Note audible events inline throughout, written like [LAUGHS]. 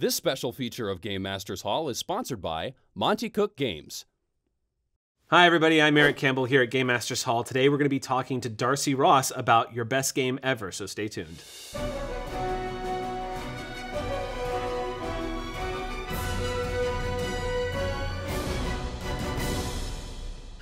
This special feature of Game Masters Hall is sponsored by Monte Cook Games. Hi, everybody. I'm Eric Campbell here at Game Masters Hall. Today, we're going to be talking to Darcy Ross about your best game ever, so stay tuned.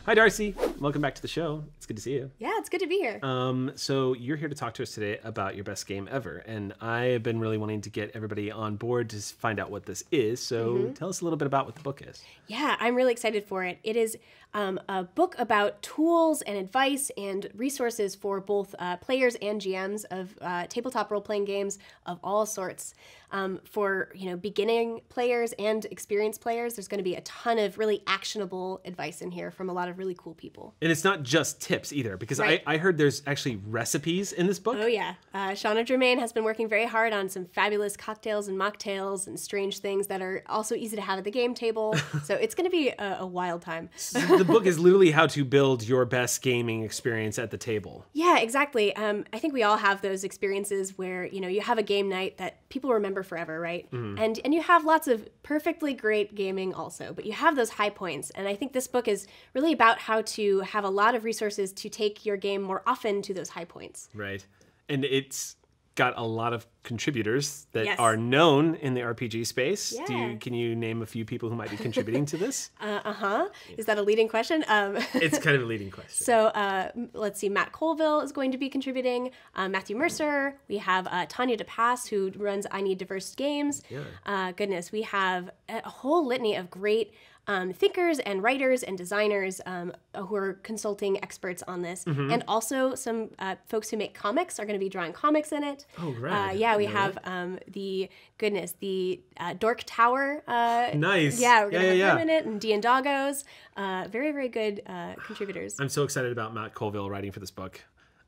Hi, Darcy. Welcome back to the show. It's good to see you. Yeah, it's good to be here. Um, so you're here to talk to us today about your best game ever, and I have been really wanting to get everybody on board to find out what this is. So Mm-hmm. tell us a little bit about what the book is. yeah, I'm really excited for it. It is um, a book about tools and advice and resources for both uh, players and GMs of uh, tabletop role-playing games of all sorts. Um, for you know, beginning players and experienced players, there's going to be a ton of really actionable advice in here from a lot of really cool people. And it's not just tips either, because Right. I, I heard there's actually recipes in this book. Oh yeah, uh, Shanna Germain has been working very hard on some fabulous cocktails and mocktails and strange things that are also easy to have at the game table. [LAUGHS] so it's going to be a, a wild time. the book is literally how to build your best gaming experience at the table. Yeah, exactly. Um, I think we all have those experiences where you know you have a game night that people remember forever, right? And and you have lots of perfectly great gaming also, but you have those high points. And I think this book is really about how to have a lot of resources to take your game more often to those high points. Right. And it's got a lot of contributors that Yes. are known in the RPG space. Do Yeah. you, can you name a few people who might be contributing to this? [LAUGHS] Uh huh. Is that a leading question? Um, [LAUGHS] it's kind of a leading question. So uh, let's see, Matt Colville is going to be contributing. Uh, Matthew Mercer. We have uh, Tanya DePass, who runs I Need Diverse Games. Uh, goodness, we have a whole litany of great um, thinkers and writers and designers um, who are consulting experts on this. Mm-hmm. And also some uh, folks who make comics are going to be drawing comics in it. Oh, Uh, rad. Yeah, we have um, the, goodness, the uh, Dork Tower. Uh, Nice. Yeah, we're to Yeah, have yeah, in it. And Dian Doggos. Uh, very, very good uh, contributors. I'm so excited about Matt Colville writing for this book.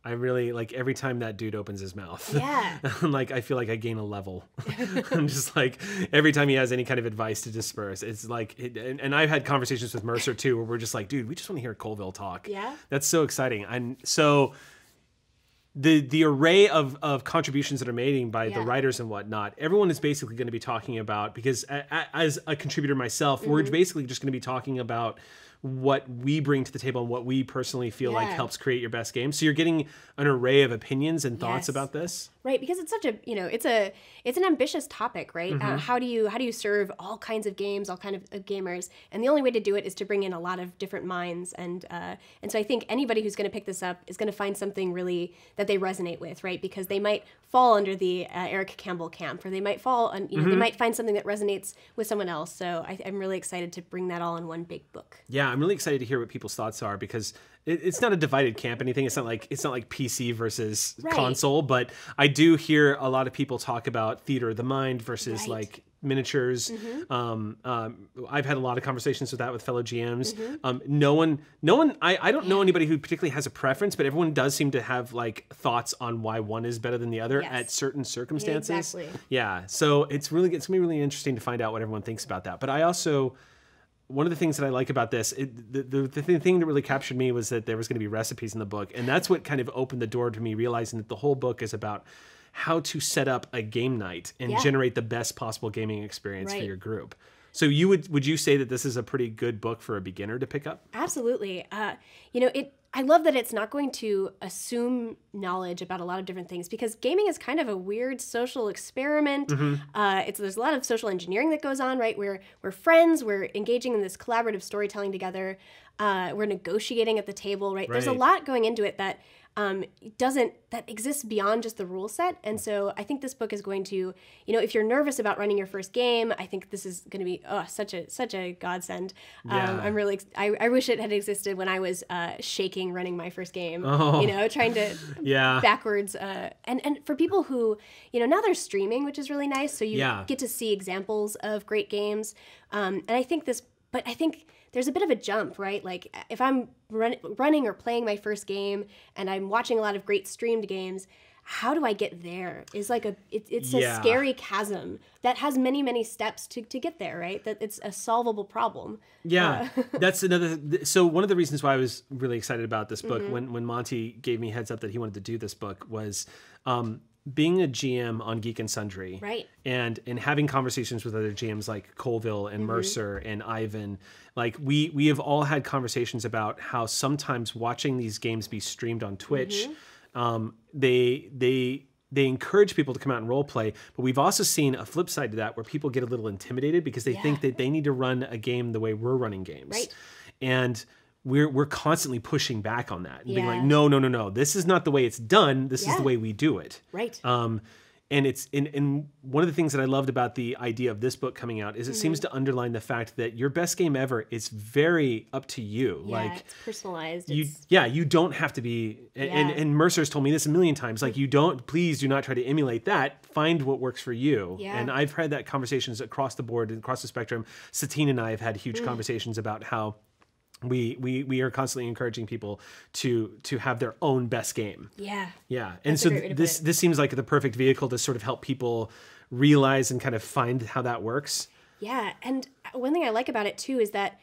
I really like every time that dude opens his mouth. [LAUGHS] Yeah. I'm like I feel like I gain a level. [LAUGHS] I'm just like every time he has any kind of advice to disperse, it's like, it, and, and I've had conversations with Mercer too, where we're just like, dude, we just want to hear Colville talk. Yeah. that's so exciting. And so the the array of of contributions that are made by the writers and whatnot, everyone is basically going to be talking about because a, a, as a contributor myself, we're Mm-hmm. basically just going to be talking about what we bring to the table and what we personally feel like helps create your best game. So you're getting an array of opinions and thoughts Yes. about this. right because it's such a you know it's a it's an ambitious topic right Mm-hmm. uh, how do you how do you serve all kinds of games all kind of, of gamers and the only way to do it is to bring in a lot of different minds and uh, and so i think anybody who's going to pick this up is going to find something really that they resonate with right because they might fall under the uh, eric campbell camp or they might fall on you know they Mm-hmm. might find something that resonates with someone else so I, i'm really excited to bring that all in one big book Yeah, I'm really excited to hear what people's thoughts are because it, it's not a divided camp. Anything. It's not like it's not like PC versus Right. console. But I do hear a lot of people talk about theater of the mind versus Right. like miniatures. Um, um, I've had a lot of conversations with that with fellow GMs. Um, no one, no one. I, I don't know anybody who particularly has a preference, but everyone does seem to have like thoughts on why one is better than the other Yes. at certain circumstances. Exactly. Yeah. So it's really it's gonna be really interesting to find out what everyone thinks about that. But I also one of the things that I like about this, it, the, the, the thing- that really captured me was that there was going to be recipes in the book. And that's what kind of opened the door to me realizing that the whole book is about how to set up a game night and Yeah. generate the best possible gaming experience for your group. So you would would you say that this is a pretty good book for a beginner to pick up? Absolutely. Uh, you know, it. I love that it's not going to assume knowledge about a lot of different things because gaming is kind of a weird social experiment. Uh, it's there's a lot of social engineering that goes on, right? We're we're friends. We're engaging in this collaborative storytelling together. Uh, we're negotiating at the table, right? There's a lot going into it that um, doesn't that exists beyond just the rule set. And so I think this book is going to, you know, if you're nervous about running your first game, I think this is going to be oh such a such a godsend. Yeah. Um, I'm really I, I wish it had existed when I was uh, shaking running my first game. Oh. You know, trying to [LAUGHS] Yeah. backwards uh, and and for people who you know now they're streaming, which is really nice. So you Yeah. get to see examples of great games. Um, and I think this, but I think there's a bit of a jump, right? Like if I'm run, running or playing my first game and I'm watching a lot of great streamed games. How do I get there? Is like a it, it's Yeah. a scary chasm that has many many steps to, to get there, right? That it's a solvable problem. Yeah, [LAUGHS] that's another. So one of the reasons why I was really excited about this book Mm-hmm. when when Monte gave me heads up that he wanted to do this book was um, being a GM on Geek and Sundry, Right. and and having conversations with other GMs like Colville and Mercer and Ivan, like we we have all had conversations about how sometimes watching these games be streamed on Twitch, um, they they they encourage people to come out and role play, but we've also seen a flip side to that where people get a little intimidated because they think that they need to run a game the way we're running games. Right. And we're we're constantly pushing back on that and being like, no, no, no, no. This is not the way it's done. This is the way we do it. Right. Um, and it's and, and one of the things that I loved about the idea of this book coming out is it Mm-hmm. seems to underline the fact that your best game ever is very up to you. yeah, like it's personalized. you It's, yeah you don't have to be and, and Yeah. and mercer's told me this a million times like you don't please do not try to emulate that find what works for you Yeah. and i've had that conversations across the board and across the spectrum satine and i have had Mm. huge conversations about how we, we we are constantly encouraging people to to have their own best game. Yeah. yeah. And so great way to put this this seems like the perfect vehicle to sort of help people realize and kind of find how that works. Yeah, and one thing I like about it too is that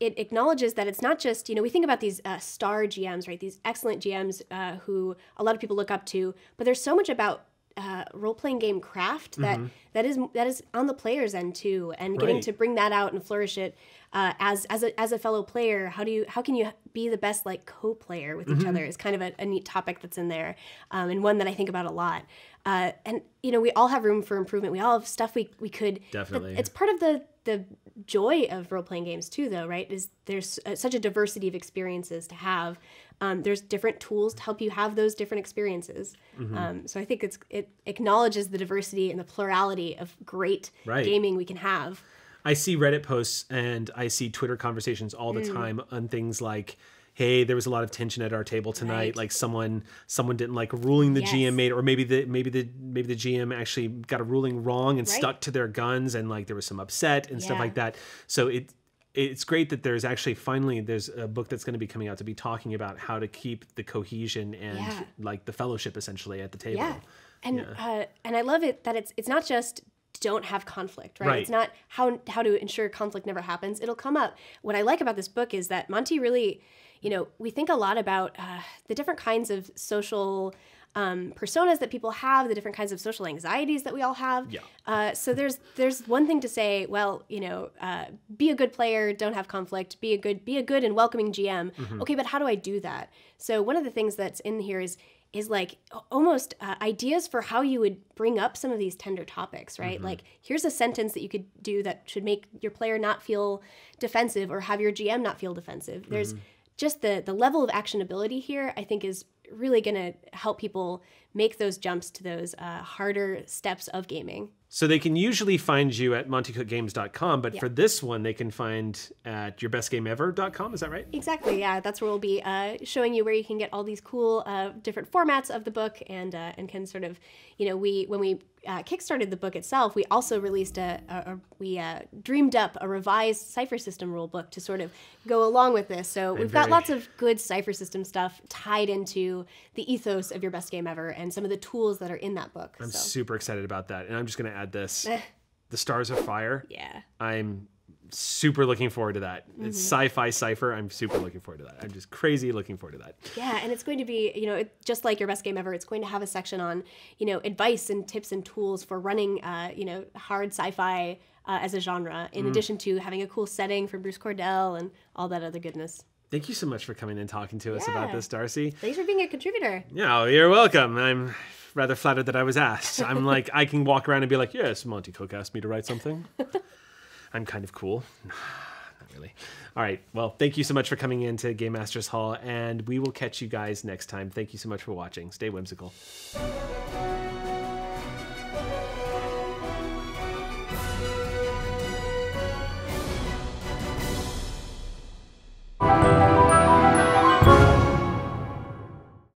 it acknowledges that it's not just you know we think about these uh, star GMs, right? These excellent GMs uh, who a lot of people look up to, but there's so much about uh, role playing game craft that that is that is on the player's end too, and getting to bring that out and flourish it uh, as as a as a fellow player. How do you how can you be the best like co-player with each other? Is kind of a, a neat topic that's in there, um, and one that I think about a lot. Uh, and you know we all have room for improvement. We all have stuff we we could Definitely. it's part of the the joy of role playing games too though right is there's uh, such a diversity of experiences to have um, there's different tools to help you have those different experiences Mm-hmm. um, so i think it's it acknowledges the diversity and the plurality of great Right. gaming we can have I see Reddit posts and I see Twitter conversations all Mm. the time on things like, "Hey, there was a lot of tension at our table tonight. Right. Like someone someone didn't like ruling the Yes. GM made, or maybe the maybe the maybe the GM actually got a ruling wrong and Right. stuck to their guns, and like there was some upset and stuff like that. So it." It's great that there's actually finally there's a book that's going to be coming out to be talking about how to keep the cohesion and Yeah. like the fellowship essentially at the table. Yeah, and Uh, and I love it that it's it's not just don't have conflict, right? Right. It's not how how to ensure conflict never happens. It'll come up. What I like about this book is that Monte really, you know, we think a lot about uh, the different kinds of social. Um, personas that people have, the different kinds of social anxieties that we all have. Yeah. Uh, so there's there's one thing to say. Well, you know, uh, be a good player, don't have conflict. Be a good be a good and welcoming GM. Okay, but how do I do that? So one of the things that's in here is is like almost uh, ideas for how you would bring up some of these tender topics, right? Like, here's a sentence that you could do that should make your player not feel defensive or have your GM not feel defensive. There's just the the level of actionability here. I think is really going to help people make those jumps to those uh, harder steps of gaming. So they can usually find you at montecookgames.com, but for this one, they can find at yourbestgameever.com. Is that right? Exactly. Yeah, that's where we'll be uh, showing you where you can get all these cool uh, different formats of the book, and uh, and can sort of, you know, we when we uh, kickstarted the book itself, we also released a, a, a we uh, dreamed up a revised Cypher System rule book to sort of go along with this. So we've got lots of good Cypher System stuff tied into the ethos of your best game ever, and some of the tools that are in that book. I'm so super excited about that. And I'm just going to add this [LAUGHS] The Stars Are Fire. yeah. I'm super looking forward to that. Mm-hmm. It's sci fi Cypher. I'm super looking forward to that. I'm just crazy looking forward to that. Yeah, and it's going to be, you know, it, just like your best game ever, it's going to have a section on, you know, advice and tips and tools for running, uh, you know, hard sci-fi uh, as a genre, Mm. in addition to having a cool setting from Bruce Cordell and all that other goodness. Thank you so much for coming and talking to us about this, Darcy. Thanks for being a contributor. Yeah, oh, you're welcome. I'm rather flattered that I was asked. I'm [LAUGHS] like, I can walk around and be like, yes, Monte Cook asked me to write something. [LAUGHS] I'm kind of cool. [SIGHS] Not really. All right. Well, thank you so much for coming into Game Masters Hall, and we will catch you guys next time. Thank you so much for watching. Stay whimsical.